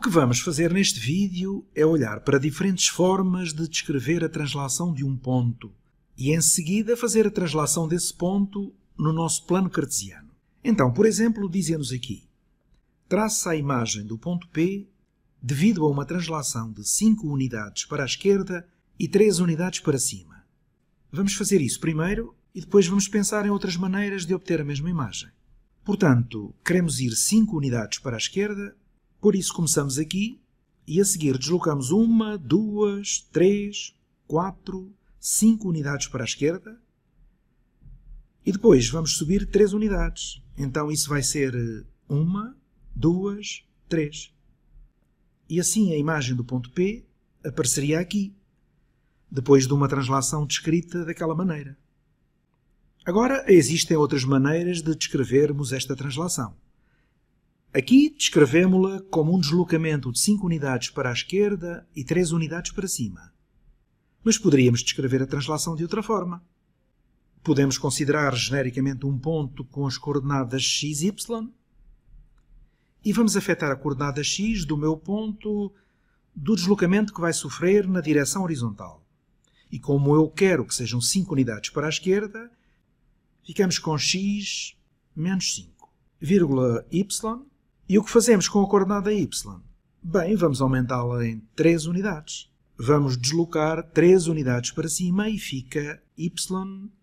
que vamos fazer neste vídeo é olhar para diferentes formas de descrever a translação de um ponto e em seguida fazer a translação desse ponto no nosso plano cartesiano. Então, por exemplo, dizemos aqui traça a imagem do ponto P devido a uma translação de 5 unidades para a esquerda e 3 unidades para cima. Vamos fazer isso primeiro e depois vamos pensar em outras maneiras de obter a mesma imagem. Portanto, queremos ir 5 unidades para a esquerda por isso começamos aqui e a seguir deslocamos uma, duas, três, quatro, cinco unidades para a esquerda e depois vamos subir três unidades. Então isso vai ser eh, uma, duas, três. E assim a imagem do ponto P apareceria aqui, depois de uma translação descrita daquela maneira. Agora, existem outras maneiras de descrevermos esta translação. Aqui descrevemos-la como um deslocamento de 5 unidades para a esquerda e 3 unidades para cima. Mas poderíamos descrever a translação de outra forma. Podemos considerar genericamente um ponto com as coordenadas x y e vamos afetar a coordenada x do meu ponto do deslocamento que vai sofrer na direção horizontal. E como eu quero que sejam 5 unidades para a esquerda, ficamos com x menos 5, vírgula y e o que fazemos com a coordenada y? Bem, vamos aumentá-la em 3 unidades. Vamos deslocar 3 unidades para cima e fica y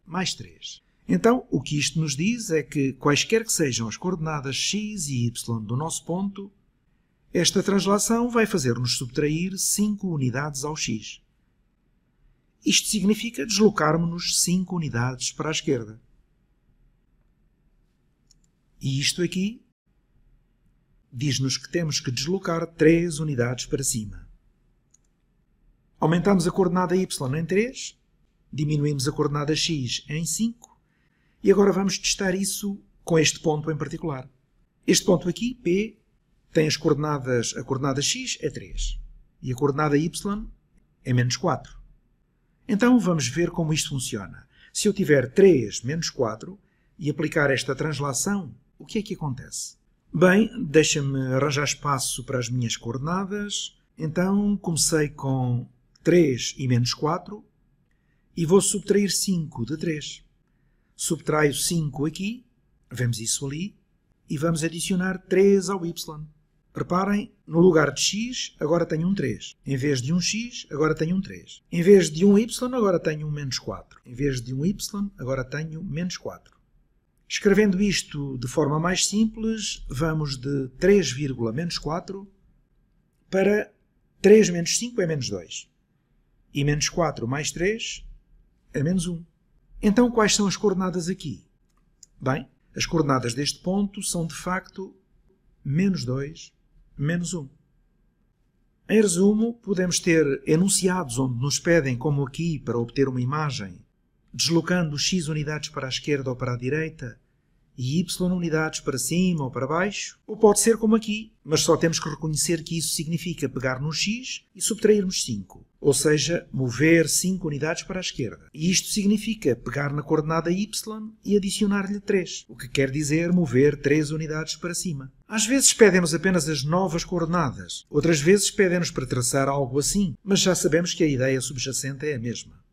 mais 3. Então, o que isto nos diz é que, quaisquer que sejam as coordenadas x e y do nosso ponto, esta translação vai fazer-nos subtrair 5 unidades ao x. Isto significa deslocarmos-nos 5 unidades para a esquerda. E isto aqui diz-nos que temos que deslocar 3 unidades para cima. Aumentamos a coordenada y em 3, diminuímos a coordenada x em 5 e agora vamos testar isso com este ponto em particular. Este ponto aqui, P, tem as coordenadas, a coordenada x é 3 e a coordenada y é menos 4. Então vamos ver como isto funciona. Se eu tiver 3 menos 4 e aplicar esta translação, o que é que acontece? Bem, deixa-me arranjar espaço para as minhas coordenadas. Então comecei com 3 e menos 4 e vou subtrair 5 de 3. Subtraio 5 aqui, vemos isso ali, e vamos adicionar 3 ao y. Reparem, no lugar de x, agora tenho um 3. Em vez de um x, agora tenho um 3. Em vez de um y, agora tenho um menos 4. Em vez de um y, agora tenho menos 4. Escrevendo isto de forma mais simples, vamos de 3, menos 4 para 3 menos 5 é menos 2. E menos 4 mais 3 é menos 1. Então, quais são as coordenadas aqui? Bem, as coordenadas deste ponto são, de facto, menos 2, menos 1. Em resumo, podemos ter enunciados onde nos pedem, como aqui, para obter uma imagem, deslocando x unidades para a esquerda ou para a direita e y unidades para cima ou para baixo, ou pode ser como aqui, mas só temos que reconhecer que isso significa pegar no x e subtrairmos 5, ou seja, mover 5 unidades para a esquerda. E isto significa pegar na coordenada y e adicionar-lhe 3, o que quer dizer mover 3 unidades para cima. Às vezes pedem-nos apenas as novas coordenadas, outras vezes pedem-nos para traçar algo assim, mas já sabemos que a ideia subjacente é a mesma.